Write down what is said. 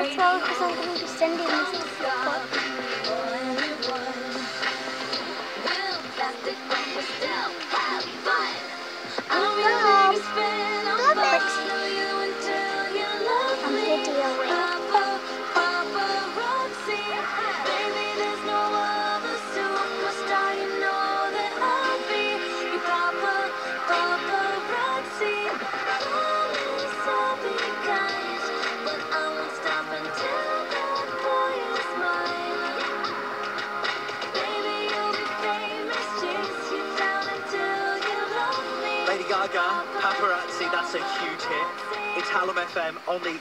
That's all because I'm going to be sending this to the book. Gaga, Paparazzi, that's a huge hit. It's Hallam FM on the